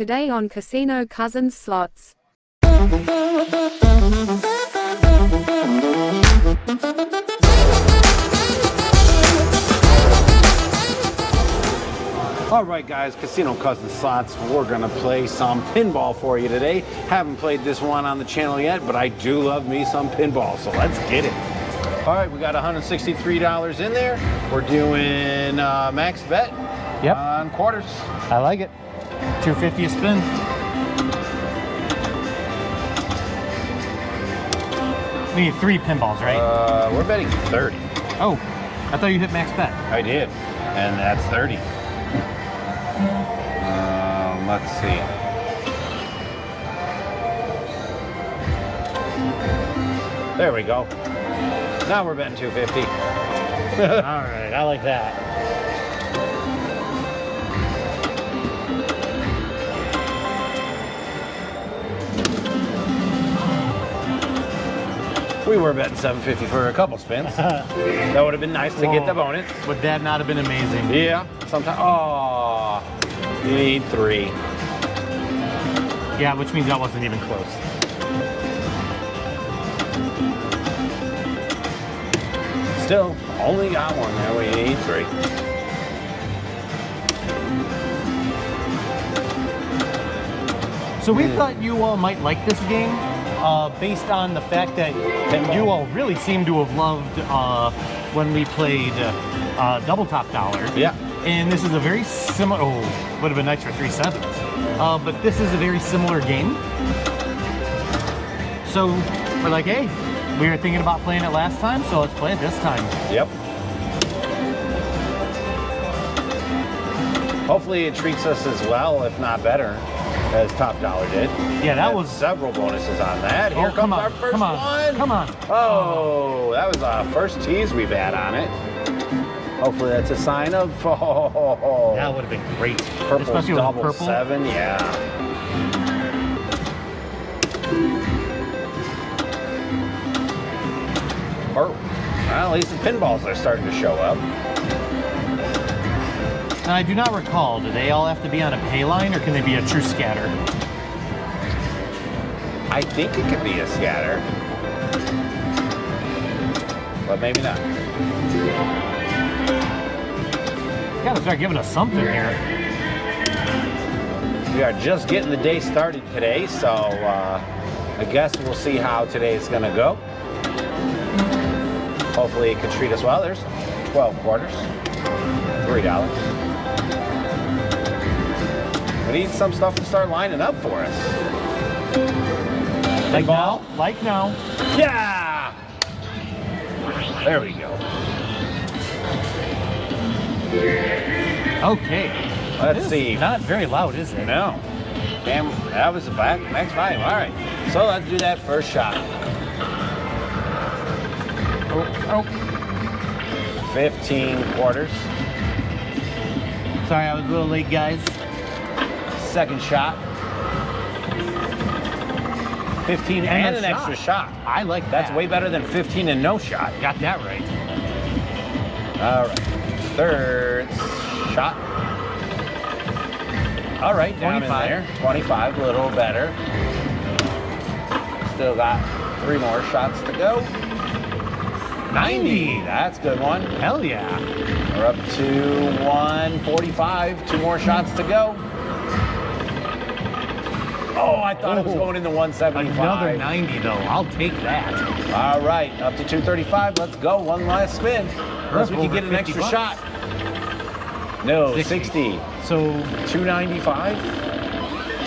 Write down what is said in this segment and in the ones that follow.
today on Casino Cousins Slots. All right, guys, Casino Cousin Slots. We're gonna play some pinball for you today. Haven't played this one on the channel yet, but I do love me some pinball, so let's get it. All right, we got $163 in there. We're doing uh, max bet Yep. on quarters. I like it. 250 a spin. We need three pinballs, right? Uh, we're betting 30. oh, I thought you hit max bet. I did, and that's 30. Um, let's see. There we go. Now we're betting 250. All right, I like that. We were betting 750 for a couple spins. that would have been nice to get the bonus. Would that not have been amazing? Yeah, sometimes. Oh, you need three. Yeah, which means that wasn't even close. Still, only got one there. We need three. So we thought you all might like this game uh, based on the fact that that you all really seem to have loved uh, when we played uh, Double Top Dollar. Yeah. And this is a very similar, oh, would have been nice for three sevens. Uh, but this is a very similar game. So we're like, hey, we were thinking about playing it last time, so let's play it this time. Yep. Hopefully it treats us as well, if not better, as Top Dollar did. Yeah, that was- several bonuses on that. Oh, Here Oh, comes come on, our first come on, one. come on. Oh, that was the first tease we've had on it. Hopefully that's a sign of oh, That would have been great. purple Especially double purple. seven. Yeah. Or, well, at least the pinballs are starting to show up. And I do not recall, do they all have to be on a pay line or can they be a true scatter? I think it could be a scatter. But maybe not. Gotta start giving us something here. We are just getting the day started today, so uh, I guess we'll see how today is gonna go. Hopefully it can treat us well. There's 12 quarters, $3. We need some stuff to start lining up for us. Like Pinball? now, like now. Yeah! There we go. Okay. Let's see. Not very loud, is it? No. Damn, that was the back, max volume. All right. So let's do that first shot. Oh, oh. 15 quarters. Sorry, I was a little late, guys. Second shot. 15 and, And an shot. extra shot. I like That's way better than 15 and no shot. Got that right. All right. Third shot. All right, down 25. in there. 25, a little better. Still got three more shots to go. 90, that's a good one. Hell yeah. We're up to 145. Two more shots to go. Oh, I thought it was going into 175. Another 90, though. I'll take that. All right, up to 235. Let's go. One last spin. Unless we can get an extra bucks. shot. No, 60. 60. So, 295.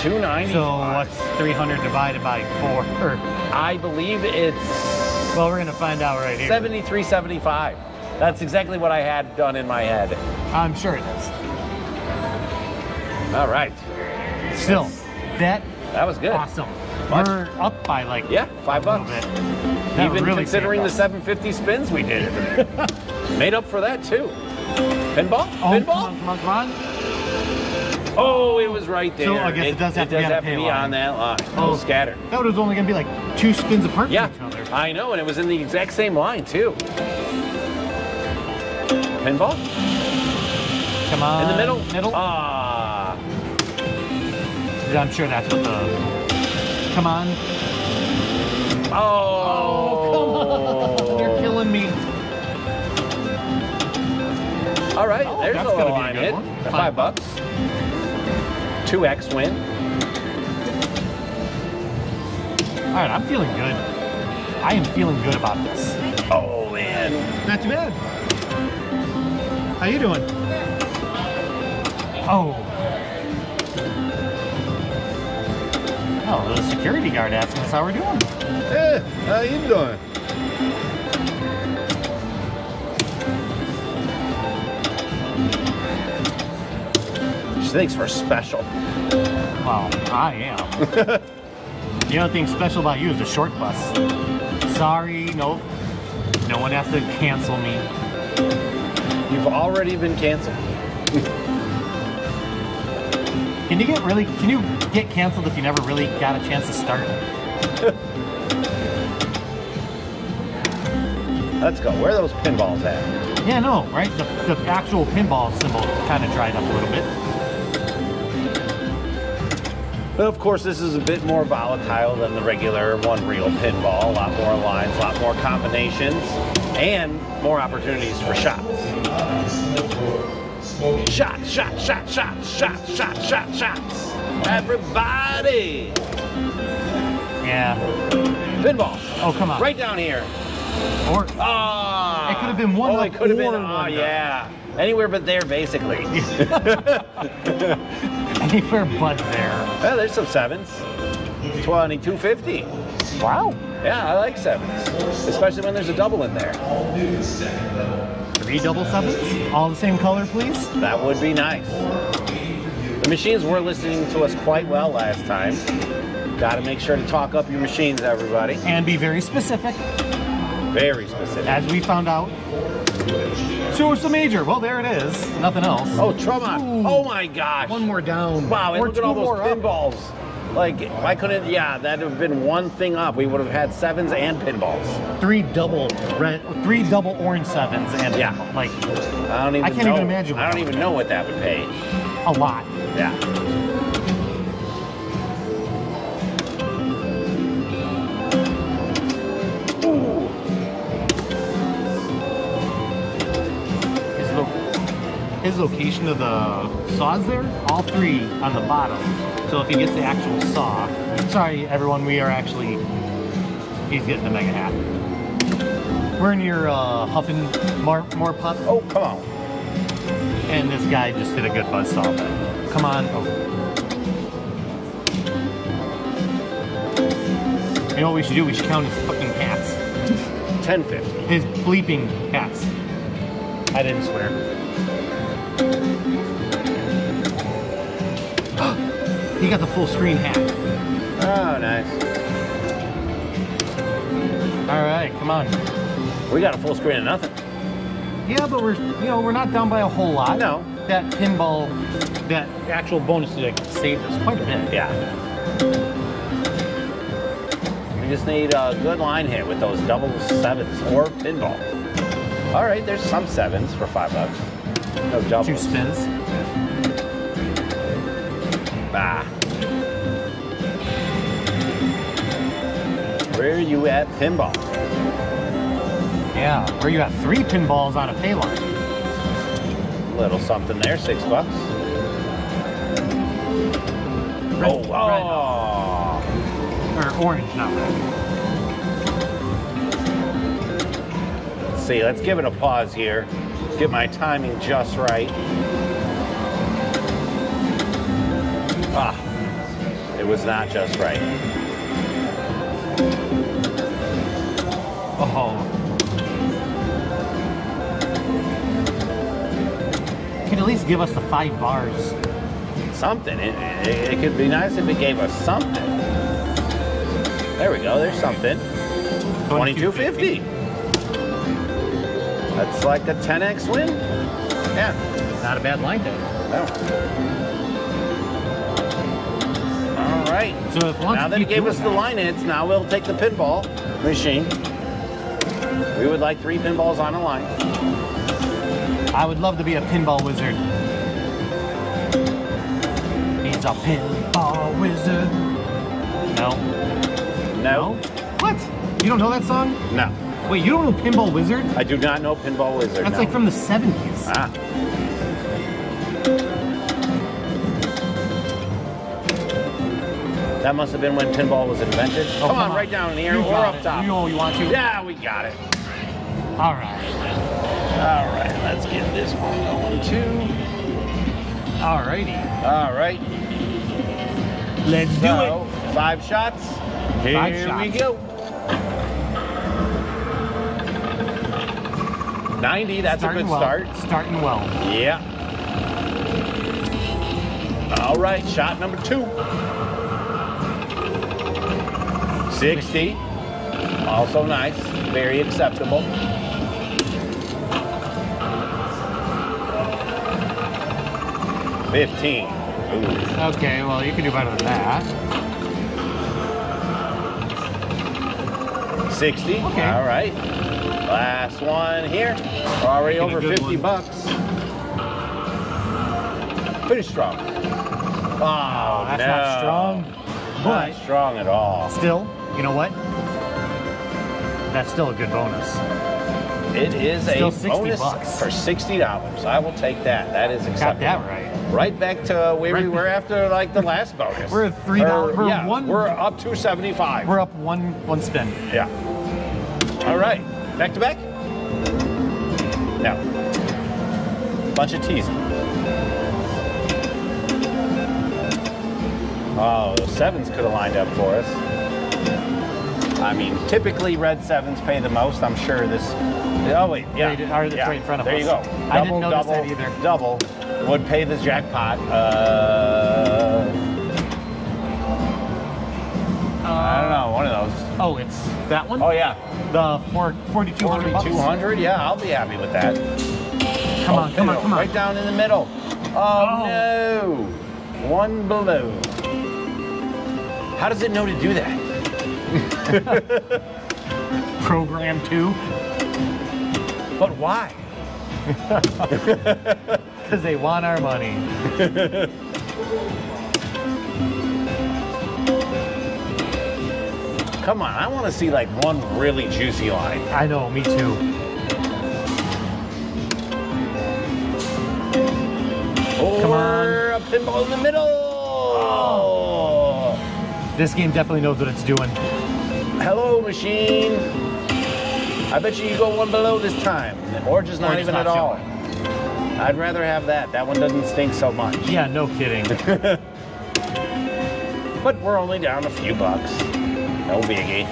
295. so what's 300 divided by 4? I believe it's well, we're going to find out right here. 7375. That's exactly what I had done in my head. I'm sure it is. All right. Still, that That was good. awesome. Much. We're up by like Yeah, five bucks. Even really considering the 750 spins we did. Made up for that too. Pinball? Oh, Pinball? come on, come on, come on. Oh, it was right there. So I guess it does have to be on a pay line. on that line. Oh. Oh, scatter. That was only going to be like two spins apart Yeah, from each other. I know, and it was in the exact same line too. Pinball Come on. in the middle. Middle. Ah, I'm sure that's what the. Come on. Oh, come on. You're killing me. All right, Oh, there's that's a gonna little be a line good hit. one. Five, Five bucks. Two X win. All right, I'm feeling good. I am feeling good about this. Oh man. Not too bad. How you doing? Oh. Oh, the security guard asking us how we're doing. Hey, how you doing? She thinks we're special. Well, I am. the only thing special about you is the short bus. Sorry, nope. No one has to cancel me. You've already been canceled. Can you get really? Can you get canceled if you never really got a chance to start? Let's go. Where are those pinballs at? Yeah, no, right? The, the actual pinball symbol kind of dried up a little bit. But of course, this is a bit more volatile than the regular one reel pinball. A lot more lines, a lot more combinations, and more opportunities for shots. Shot, shot, shot, shot, shot, shot, shot, shots. Everybody! Yeah. Pinball. Oh, come on. Right down here. Or Ah! It could have been one. up it could have been. or Oh, one down. yeah. Anywhere but there, basically. anywhere but there. well, there's some sevens. 2250. Wow. Yeah, I like sevens, especially when there's a double in there. Three double sevens, all the same color, please. That would be nice. The machines were listening to us quite well last time. Got to make sure to talk up your machines, everybody. And be very specific, Very specific. as we found out. So it's the major. Well, there it is. Nothing else. Oh, Trumon. Ooh. Oh my gosh. One more down. Wow, and or look at all those more up. Like, why couldn't, yeah, that'd have been one thing up. We would have had sevens and pinballs. Three double red, three double orange sevens, and Yeah. like I don't even I can't know. even imagine I don't even know what that would pay. a lot. Yeah. His location of the saws there, all three on the bottom. So if he gets the actual saw, sorry everyone, we are actually, he's getting the mega hat. We're in your uh, Huff N' Mar- more puff, Oh, come on. and this guy just hit a good buzz saw. But come on. Oh. You know what we should do? We should count his fucking hats. 1050. His bleeping hats. I didn't swear. he got the full screen hat. Oh, nice. All right, come on. We got a full screen of nothing. Yeah, but we're you know we're not down by a whole lot. No. That pinball, that actual bonus like, saved us quite a bit. Yeah. We just need a good line hit with those double sevens or pinball. All right, there's some sevens for five bucks. No Two spins. Where are you at, pinball? Yeah, where you got three pinballs on a pay line. Little something there, six bucks. Red- oh, red, oh. or orange, not red. Let's see, let's give it a pause here. Get my timing just right. Ah, it was not just right. Oh. Can at least give us the five bars. Something. It, it, it could be nice if it gave us something. There we go. There's something. 2250. That's like a 10x win. Yeah. Not a bad line there. No. Right. So if once Now that he gave us the line hits, now we'll take the pinball machine. We would like three pinballs on a line. I would love to be a pinball wizard. He's a pinball wizard. No. No. What? You don't know that song? No. Wait, you don't know Pinball Wizard? I do not know Pinball Wizard. That's no. like from the 70s. Ah. That must have been when pinball was invented. Oh, come, on, right down here You or up it. top. You know you want to? Yeah, we got it. All right. All right, let's get this one going too. Alrighty. All right. Let's do it. five shots. Here Five we go. 90, that's Starting a good well. start. Starting well. Yeah. All right, shot number two. 60. Also nice. Very acceptable. Fifteen. Ooh. Okay, well, you can do better than that. 60. Okay. All right. Last one here. We're already Making over good 50 bucks. Finish strong. Oh, That's no. not strong. Not But strong at all. still, you know what? That's still a good bonus. It is Still a 60 bonus bucks. for $60. I will take that. That is Got acceptable. that right. Right back to where we Right- were after like the last bonus. We're at three dollars- we're yeah, one- We're up to 75. We're up one one spin. Yeah. All right. Back to back? No. Bunch of teasing. Oh, those sevens could have lined up for us. I mean, typically red sevens pay the most. I'm sure this. Oh wait, yeah, they are yeah. right in front of there us. you go. I didn't notice double, that either. Double would pay the jackpot. Uh, I don't know, one of those. Oh, it's that one? Oh yeah, The four, 4,200 4200 yeah i'll be happy with that Come Oh, on, come on, come on. right down in the middle oh, no one below how does it know to do that Program two. but why Because they want our money. come on i want to see like one really juicy line I know, me too. Come on. a pinball in the middle oh. This game definitely knows what it's doing. Machine i bet you you go one below this time or just not even not at all showing. i'd rather have that that one doesn't stink so much Yeah, no kidding. But we're only down a few bucks. No biggie.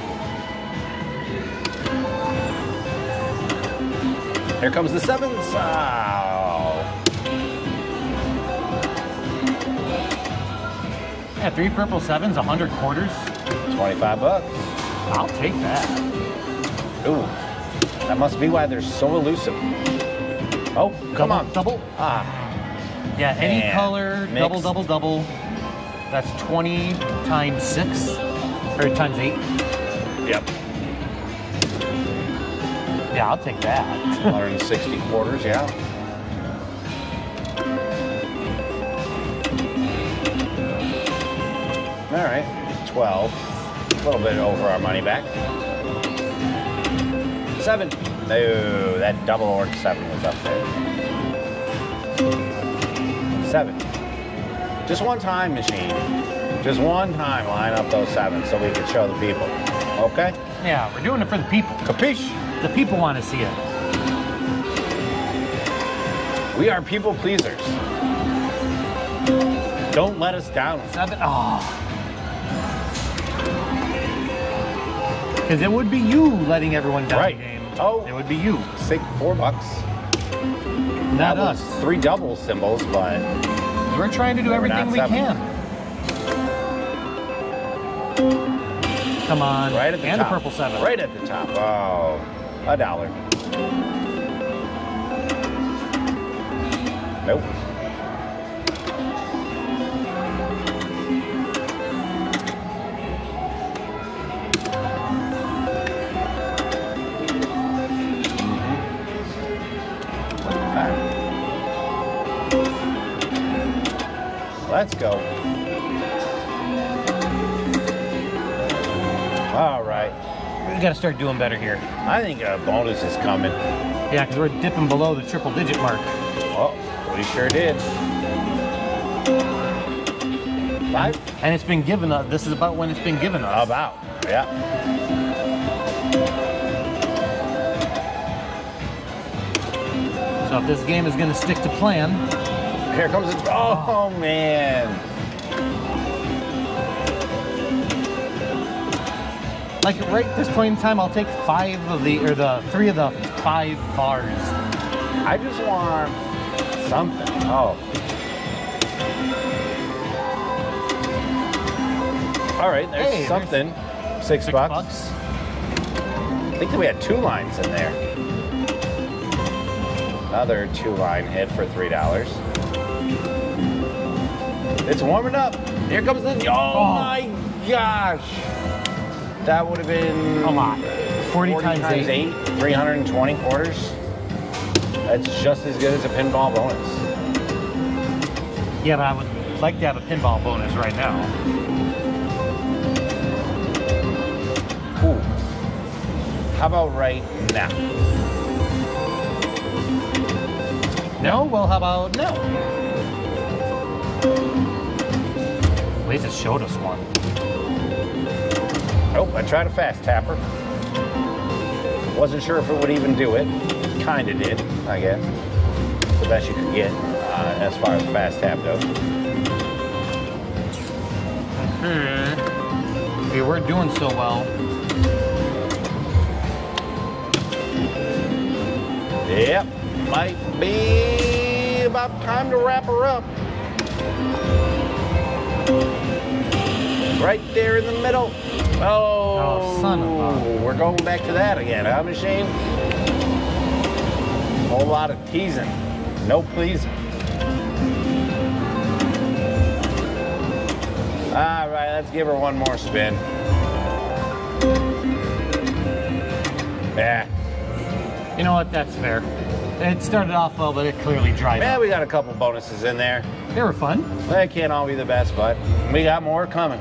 Here comes the sevens. Oh. yeah, three purple sevens, 100 quarters. 25 bucks. I'll take that. Ooh. That must be why they're so elusive. Oh, come on. Double. Ah. Yeah, any Man, color, double, double, double. That's 20 times six, or times eight. Yep. Yeah, I'll take that. 160 quarters, yeah. All right, 12. A little bit over our money back. Seven. No, that double or seven was up there. Seven. Just one time, machine. Just one time, line up those sevens so we can show the people. Okay? yeah, we're doing it for the people. Capiche? The people want to see it. We are people pleasers. Don't let us down. Seven. Oh. Because it would be you letting everyone down Right. the game. Oh. It would be you, Six, four bucks. not That us. Three double symbols, but We're trying to do everything we seven. can. Come on. right at the and top. a purple seven. Right at the top. Oh, a dollar. Nope. Let's go. All right. We gotta start doing better here. I think a bonus is coming. Yeah, because we're dipping below the triple digit mark. Oh, we sure did. Five? And it's been given us. This is about when it's been given us. About, yeah. So if this game is gonna stick to plan, here comes it. Oh, man. like right at this point in time, I'll take five of the, or the, three of the five bars. I just want something. Oh. All right, there's Hey, there's something. Six, Six bucks. bucks. I think that we had two lines in there. Another two line hit for three dollars. It's warming up. Here comes the. Oh, Oh. my gosh! That would have been A lot. 40, 40 times, eight. 320 quarters. That's just as good as a pinball bonus. Yeah, but I would like to have a pinball bonus right now. Cool. How about right now? No? Well, how about no? At least it showed us one. Oh, I tried a fast tapper. Wasn't sure if it would even do it. Kinda did, I guess. The best you could get uh, as far as fast tap goes. We were doing so well. Yep, might be about time to wrap her up. Right there in the middle. Oh, Oh, son of a- We're going back to that again, huh, Machine? Whole lot of teasing, no pleasing. All right, let's give her one more spin. Yeah, You know what? That's fair. It started off well, but it clearly dried yeah, up. we got a couple bonuses in there. They were fun. They can't all be the best, but we got more coming.